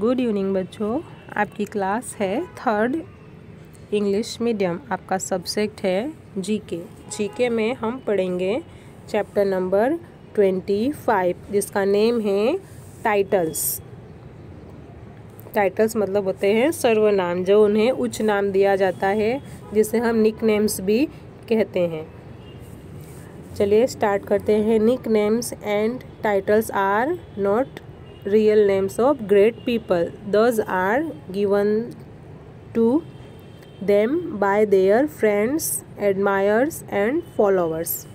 Good evening बच्चों। आपकी class है थर्ड इंग्लिश मीडियम आपका सब्जेक्ट है जीके जीके में हम पढ़ेंगे चैप्टर नंबर ट्वेंटी फाइव जिसका नेम है टाइटल्स टाइटल्स मतलब होते हैं सर्वनाम, जो उन्हें उच्च नाम दिया जाता है, जिसे हम निक नेम्स भी कहते हैं। चलिए स्टार्ट करते हैं। Nick names and titles are not real names of great people. Those are given to them by their friends, admirers and followers.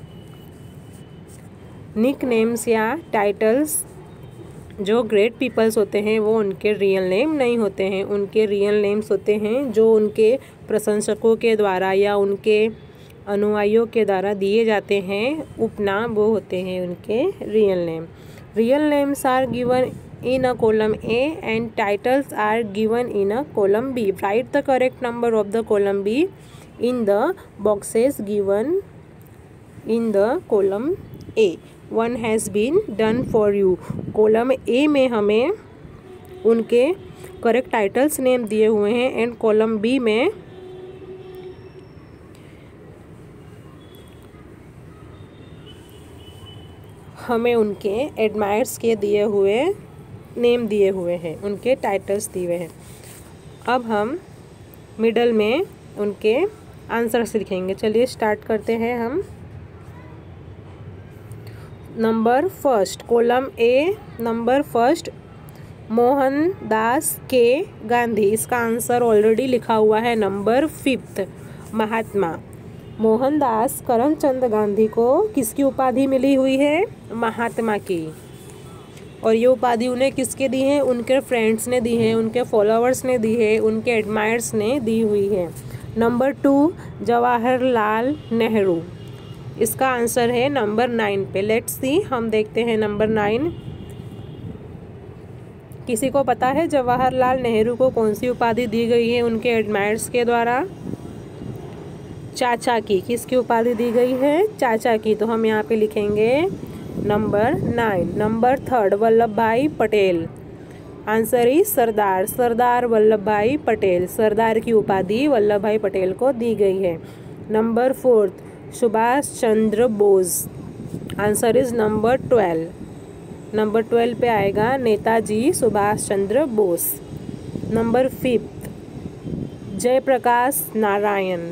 Names या टाइटल्स जो ग्रेट पीपल्स होते हैं वो उनके रियल नेम नहीं होते हैं उनके रियल नेम्स होते हैं जो उनके प्रशंसकों के द्वारा या उनके अनुयायियों के द्वारा दिए जाते हैं उपनाम वो होते हैं उनके real name real names are given in a column A and titles are given in a column B. Write the correct number of the column B in the boxes given in the column A. One has been done for you. column A में हमें उनके correct titles name दिए हुए हैं and column B में हमें उनके admires के दिए हुए नेम दिए हुए हैं, उनके टाइटल्स दिए हुए हैं। अब हम मिडल में उनके आंसर्स लिखेंगे। चलिए स्टार्ट करते हैं हम। Number first column A number first Mohan Das K Gandhi. इसका आंसर ऑलरेडी लिखा हुआ है नंबर फिफ्थ महात्मा। मोहनदास करमचंद गांधी को किसकी उपाधि मिली हुई है? महात्मा की। और ये उपाधि उन्हें किसके दी है? उनके फ्रेंड्स ने दी है, उनके फॉलोअर्स ने दी है, उनके एडमायर्स ने दी हुई है। Number two Jawaharlal Nehru. इसका आंसर है नंबर नाइन पे। लेट्स सी हम देखते हैं नंबर नाइन किसी को पता है जवाहरलाल नेहरू को कौन सी उपाधि दी गई है उनके एडमायर्स के द्वारा? चाचा की किसकी उपाधि दी गई है? चाचा की तो हम यहाँ पे लिखेंगे number nine. Number third Vallabh Bhai Patel. Answer is Sardar. Sardar Vallabh Bhai Patel. Sardar की उपाधि वल्लभ भाई पटेल को दी गई है। Number fourth, Subhash Chandra Bose. Answer is number twelve. Number twelve पे आएगा Netaji Subhash Chandra Bose. Number fifth, Jayaprakash Narayan.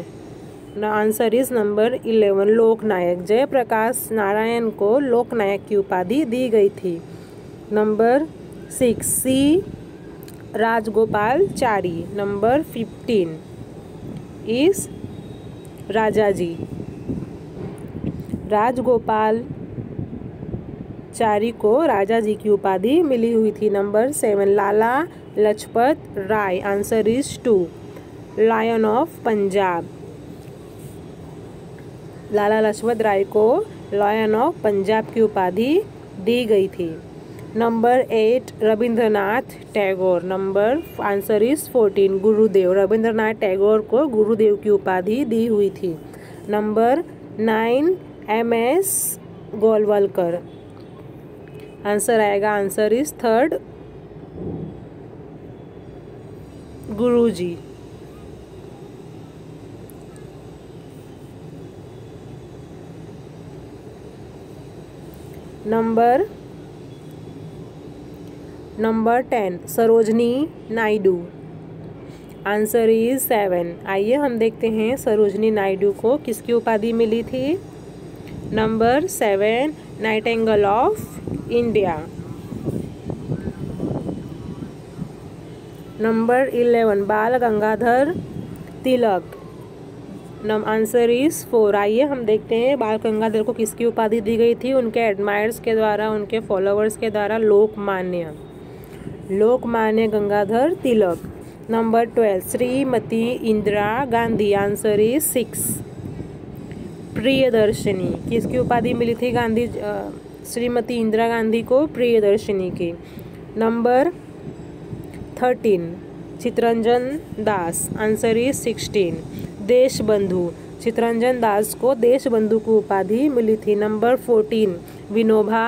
Answer is number eleven Loknayak Jayaprakash Narayan को लोकनायक की उपाधि दी गई थी number six C Rajagopalachari number fifteen इस राजा जी राजगोपाल चारी को राजा जी की उपाधि मिली हुई थी number seven Lala Lajpat Rai answer is two lion of Punjab Lala Lajpat Rai को लॉयन ऑफ़ पंजाब की उपाधि दी गई थी। Number eight Rabindranath Tagore number answer is fourteen Gurudev Rabindranath Tagore को गुरुदेव की उपाधि दी हुई थी। Number nine M S Golwalkar answer आएगा answer is third Guruji number number ten, Sarojini Naidu. Answer is seven. आइए हम देखते हैं सरोजनी नायडू को किसकी उपाधि मिली थी? Number seven, nightingale of India. Number eleven, Bal Gangadhar Tilak. Num answer is four. आइए हम देखते हैं बाल गंगाधर को किसकी उपाधि दी गई थी, उनके एडमायर्स के द्वारा, उनके फॉलोअर्स के द्वारा, Lokmanya. Lokmanya Gangadhar Tilak. Number twelve Shrimati Indira Gandhi. Answer is six Priyadarshini. किसकी उपाधि मिली थी गांधी श्रीमती इंदिरा गांधी को प्रियदर्शनी की? Number thirteen Chittaranjan Das answer is sixteen Desh Bandhu Chittaranjan दास को देश बंधु की उपाधि मिली थी। Number fourteen Vinoba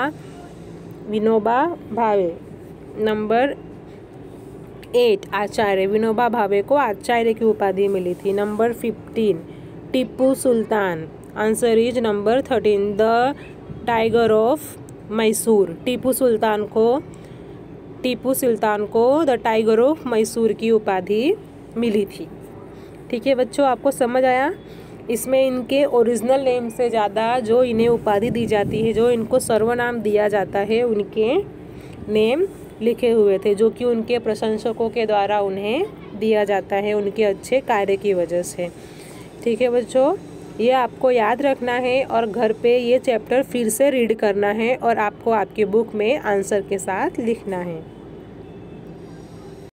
Vinoba Bhave. Number eight आचार्य। विनोबा भावे को आचार्य की उपाधि मिली थी। Number fifteen Tipu Sultan. Answer is number thirteen the tiger of Mysore Tipu Sultan को टीपू सुल्तान को द टाइगर ऑफ़ मैसूर की उपाधि मिली थी। ठीक है बच्चों, आपको समझ आया? इसमें इनके ओरिजिनल नेम से ज़्यादा जो इन्हें उपाधि दी जाती है, जो इनको सर्वनाम दिया जाता है, उनके नेम लिखे हुए थे, जो कि उनके प्रशंसकों के द्वारा उन्हें दिया जाता है, उनके अच्छे कार्य की वजह से। ठीक है बच्चों? ये आपको याद रखना है और घर पे ये चैप्टर फिर से रीड करना है और आपको आपके बुक में आंसर के साथ लिखना है।